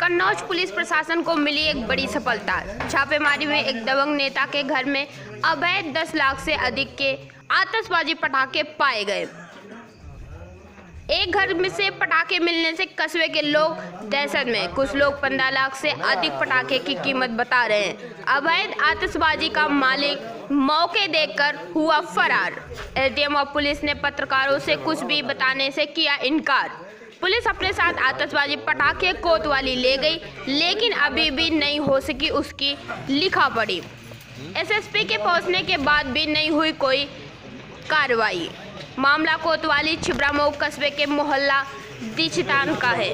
Kannauj police प्रशासन को मिली एक बड़ी सफलता। छापेमारी में एक दबंग नेता के घर में अवैध 10 लाख से अधिक के आतशबाजी पटाखे पाए गए। एक घर में से पटाखे मिलने से कस्बे के लोग दहशत में। कुछ लोग पंद्रह लाख से अधिक पटाखे की कीमत बता रहे हैं। अवैध आतिशबाजी का मालिक मौके देखकर हुआ फरार। एसडीएम और पुलिस ने पत्रकारों से कुछ भी बताने से किया इनकार। पुलिस अपने साथ आतिशबाजी पटाखे कोतवाली ले गई, लेकिन अभी भी नहीं हो सकी उसकी लिखा पड़ी एसएसपी के पहुँचने के बाद भी नहीं हुई कोई कार्रवाई। मामला कोतवाली छिबरामऊ कस्बे के मोहल्ला दीक्षितान का है।